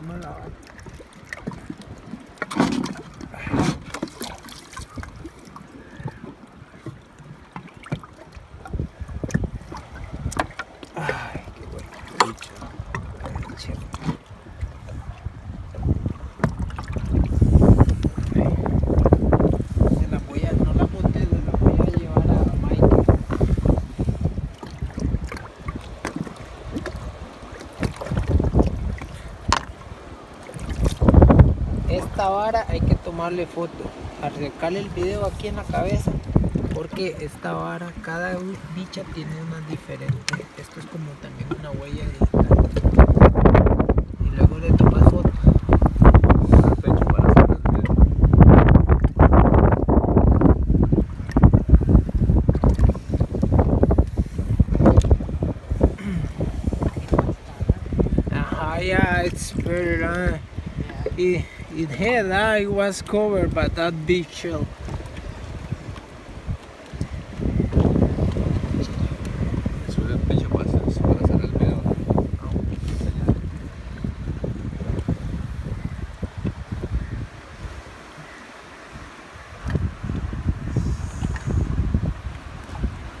咁樣啦。唉，幾位，幾，Esta vara hay que tomarle foto, acercarle el video aquí en la cabeza, porque esta vara, cada bicha tiene una diferente. Esto es como también una huella digital. Y luego le tomas foto. Pecho para hacer el video. it had ah, I was covered by that big shell.